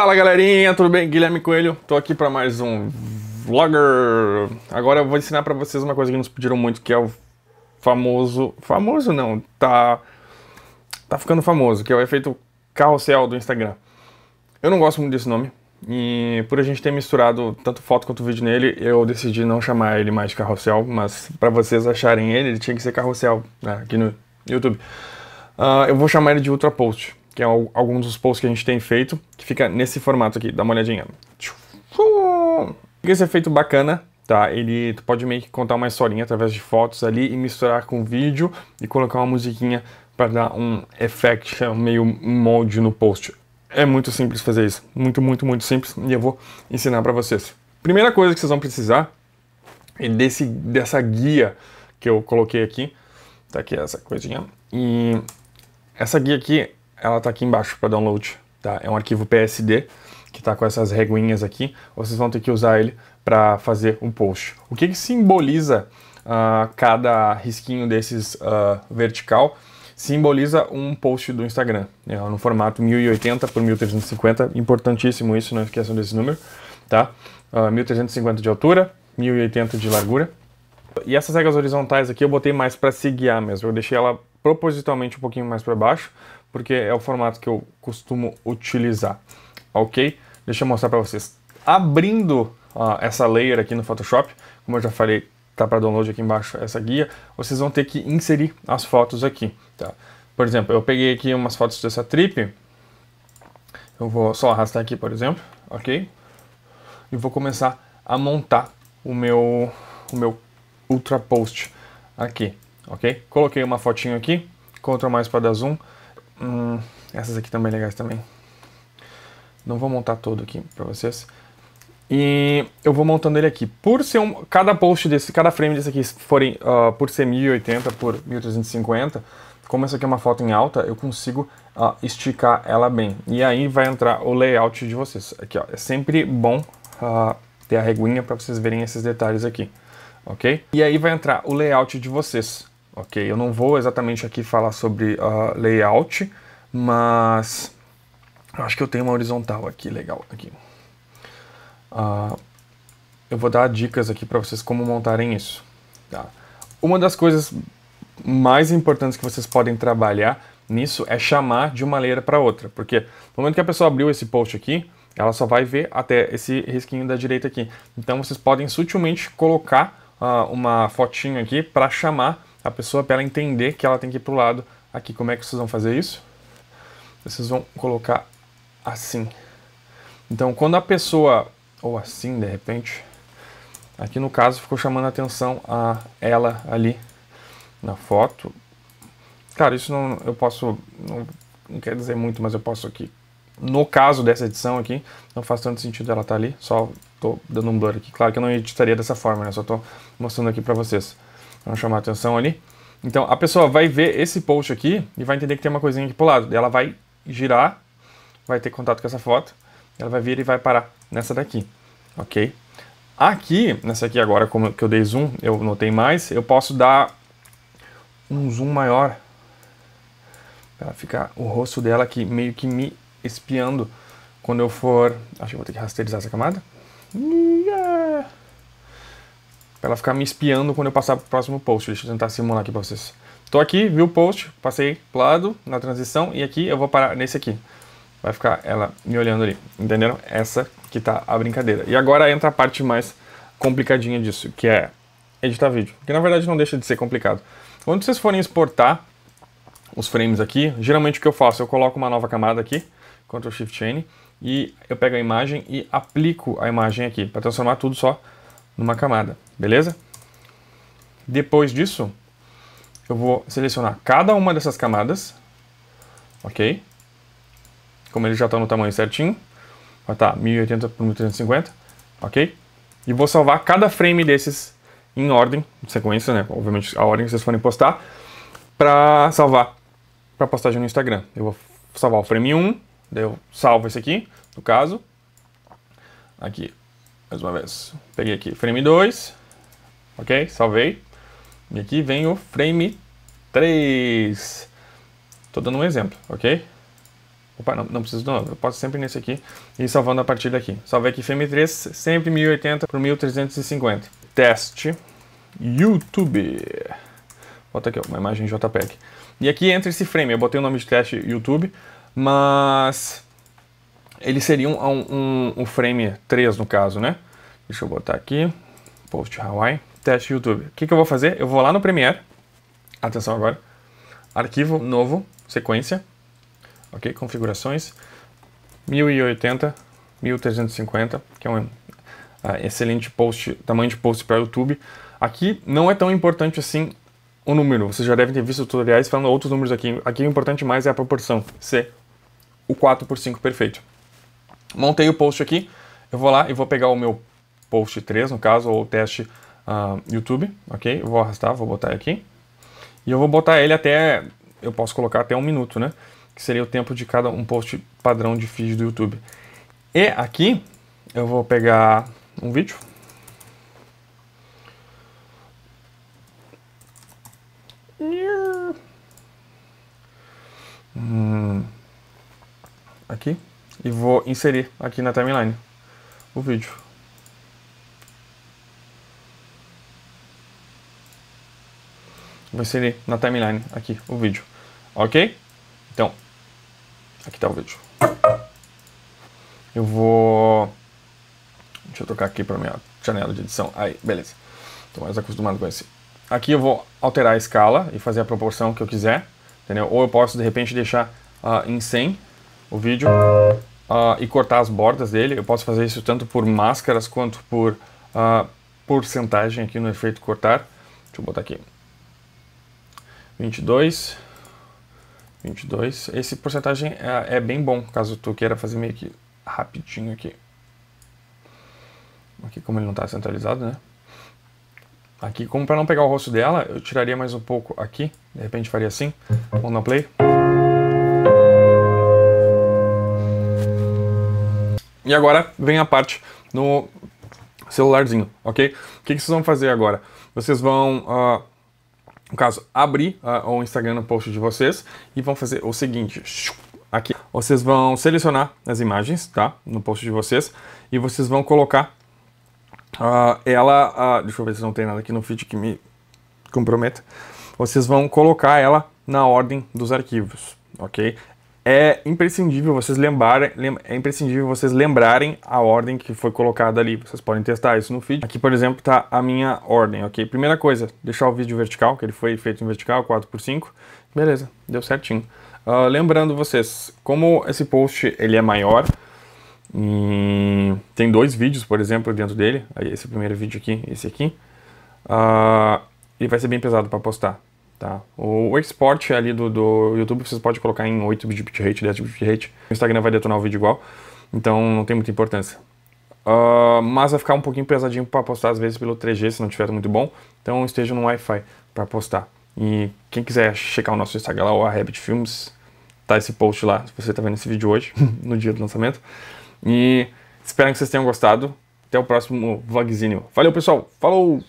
Fala galerinha, tudo bem? Guilherme Coelho, tô aqui para mais um vlogger. Agora eu vou ensinar para vocês uma coisa que nos pediram muito, que é o famoso, famoso não, tá tá ficando famoso, que é o efeito carrossel do Instagram. Eu não gosto muito desse nome, e por a gente ter misturado tanto foto quanto vídeo nele, eu decidi não chamar ele mais de carrossel, mas para vocês acharem ele, ele tinha que ser carrossel né, aqui no YouTube. Uh, eu vou chamar ele de Ultra Post que é alguns dos posts que a gente tem feito, que fica nesse formato aqui, dá uma olhadinha. Esse efeito bacana, tá? Ele tu pode meio que contar uma historinha através de fotos ali e misturar com vídeo e colocar uma musiquinha para dar um effect, meio molde no post. É muito simples fazer isso, muito, muito, muito simples e eu vou ensinar para vocês. Primeira coisa que vocês vão precisar é desse, dessa guia que eu coloquei aqui, tá aqui essa coisinha, e essa guia aqui ela está aqui embaixo para download. Tá? É um arquivo PSD que está com essas reguinhas aqui. Vocês vão ter que usar ele para fazer um post. O que, que simboliza uh, cada risquinho desses uh, vertical? Simboliza um post do Instagram, né? no formato 1080 por 1350. Importantíssimo isso, não esqueçam desse número. Tá? Uh, ah, 1350 de altura, 1080 de largura. E essas regras horizontais aqui eu botei mais para se guiar mesmo. Eu deixei ela propositalmente um pouquinho mais para baixo, porque é o formato que eu costumo utilizar, ok? Deixa eu mostrar para vocês. Abrindo uh, essa layer aqui no Photoshop, como eu já falei, tá para download aqui embaixo essa guia, vocês vão ter que inserir as fotos aqui, tá? Por exemplo, eu peguei aqui umas fotos dessa trip, eu vou só arrastar aqui, por exemplo, ok? E vou começar a montar o meu, o meu Ultra Post aqui, ok? Coloquei uma fotinho aqui, Ctrl mais para dar zoom, Hum, essas aqui também legais também. Não vou montar todo aqui para vocês. E eu vou montando ele aqui. Por ser um, cada post desse, cada frame desse aqui forem uh, por ser 1080 por 1350, como essa aqui é uma foto em alta, eu consigo uh, esticar ela bem. E aí vai entrar o layout de vocês. Aqui, ó, é sempre bom uh, ter a reguinha para vocês verem esses detalhes aqui, ok? E aí vai entrar o layout de vocês ok? Eu não vou exatamente aqui falar sobre uh, layout, mas acho que eu tenho uma horizontal aqui, legal, aqui. Uh, eu vou dar dicas aqui para vocês como montarem isso. Tá? Uma das coisas mais importantes que vocês podem trabalhar nisso é chamar de uma layer para outra, porque no momento que a pessoa abriu esse post aqui, ela só vai ver até esse risquinho da direita aqui. Então vocês podem sutilmente colocar uh, uma fotinho aqui para chamar a pessoa para ela entender que ela tem que ir para o lado aqui. Como é que vocês vão fazer isso? Vocês vão colocar assim. Então, quando a pessoa, ou assim de repente, aqui no caso ficou chamando a atenção a ela ali na foto. Cara, isso não, eu posso, não, não quer dizer muito, mas eu posso aqui. No caso dessa edição aqui, não faz tanto sentido ela estar tá ali, só tô dando um blur aqui. Claro que eu não editaria dessa forma, né? Só tô mostrando aqui para vocês. Vamos chamar a atenção ali. Então a pessoa vai ver esse post aqui e vai entender que tem uma coisinha aqui pro lado. Ela vai girar, vai ter contato com essa foto, ela vai vir e vai parar nessa daqui, ok? Aqui, nessa aqui agora, como que eu dei zoom, eu notei mais, eu posso dar um zoom maior para ficar o rosto dela aqui meio que me espiando quando eu for... Acho que vou ter que rasterizar essa camada. Yeah. Pra ela ficar me espiando quando eu passar pro próximo post. Deixa eu tentar simular aqui pra vocês. Tô aqui, vi o post, passei pro lado na transição e aqui eu vou parar nesse aqui. Vai ficar ela me olhando ali, entenderam? Essa que tá a brincadeira. E agora entra a parte mais complicadinha disso, que é editar vídeo. Que na verdade não deixa de ser complicado. Quando vocês forem exportar os frames aqui, geralmente o que eu faço? Eu coloco uma nova camada aqui, Ctrl Shift N, e eu pego a imagem e aplico a imagem aqui, para transformar tudo só numa camada, beleza? Depois disso, eu vou selecionar cada uma dessas camadas, ok? Como eles já estão no tamanho certinho, vai estar 1080 por 1350, ok? E vou salvar cada frame desses em ordem, de sequência, né? Obviamente a ordem que vocês forem postar, para salvar para postagem no Instagram. Eu vou salvar o frame 1, daí eu salvo esse aqui, no caso. Aqui, mais uma vez. Peguei aqui frame 2, ok? Salvei. E aqui vem o frame 3. Estou dando um exemplo, ok? Opa, não, não preciso de novo. Eu posso sempre nesse aqui e salvando a partir daqui. Salvei aqui FM3, sempre 1080 por 1350. Teste YouTube. Bota aqui, uma imagem JPEG. E aqui entra esse frame. Eu botei o nome de teste YouTube, mas ele seria um, um, um frame 3 no caso, né? Deixa eu botar aqui. Post Hawaii. Teste YouTube. O que, que eu vou fazer? Eu vou lá no Premiere. Atenção agora. Arquivo novo, sequência ok? Configurações 1080, 1350, que é um uh, excelente post, tamanho de post para YouTube. Aqui não é tão importante assim o número, vocês já devem ter visto tutoriais falando outros números aqui. Aqui o importante mais é a proporção, ser o 4 por 5 perfeito. Montei o post aqui, eu vou lá e vou pegar o meu post 3, no caso, ou o teste uh, YouTube, ok? Eu vou arrastar, vou botar aqui. E eu vou botar ele até, eu posso colocar até um minuto, né? que seria o tempo de cada um post padrão de feed do YouTube. E aqui eu vou pegar um vídeo. Hum, aqui e vou inserir aqui na timeline o vídeo. Vou inserir na timeline aqui o vídeo, ok? Então, Aqui está o vídeo. Eu vou... Deixa eu tocar aqui para minha janela de edição. Aí, beleza. Estou mais acostumado com esse. Aqui eu vou alterar a escala e fazer a proporção que eu quiser, entendeu? Ou eu posso, de repente, deixar uh, em 100 o vídeo uh, e cortar as bordas dele. Eu posso fazer isso tanto por máscaras quanto por uh, porcentagem aqui no efeito cortar. Deixa eu botar aqui. 22... 22. Esse porcentagem é, é, bem bom, caso tu queira fazer meio que rapidinho aqui. Aqui como ele não está centralizado, né? Aqui, como para não pegar o rosto dela, eu tiraria mais um pouco aqui. De repente faria assim. Vamos dar play. E agora vem a parte no celularzinho, ok? O que, que vocês vão fazer agora? Vocês vão uh, no caso, abrir uh, o Instagram no post de vocês e vão fazer o seguinte. Aqui, vocês vão selecionar as imagens, tá? No post de vocês e vocês vão colocar uh, ela. Deixa eu ver se não tem nada aqui no feed que me comprometa. Vocês vão colocar ela na ordem dos arquivos, ok? É imprescindível vocês lembrarem, é imprescindível vocês lembrarem a ordem que foi colocada ali. Vocês podem testar isso no feed. Aqui, por exemplo, está a minha ordem, ok? Primeira coisa, deixar o vídeo vertical, que ele foi feito em vertical, 4x5. Beleza, deu certinho. Uh, lembrando vocês, como esse post ele é maior, e tem dois vídeos, por exemplo, dentro dele, esse primeiro vídeo aqui, esse aqui, uh, ele vai ser bem pesado para postar. Tá? O export ali do, do YouTube vocês podem colocar em 8 bit bitrate, 10 bit bitrate. O Instagram vai detonar o vídeo igual, então não tem muita importância. Uh, mas vai ficar um pouquinho pesadinho para postar às vezes pelo 3G se não estiver muito bom, então esteja no Wi-Fi para postar. E quem quiser checar o nosso Instagram lá, o Rabbit Films, tá esse post lá, se você tá vendo esse vídeo hoje, no dia do lançamento. E espero que vocês tenham gostado. Até o próximo vlogzinho. Valeu, pessoal. Falou!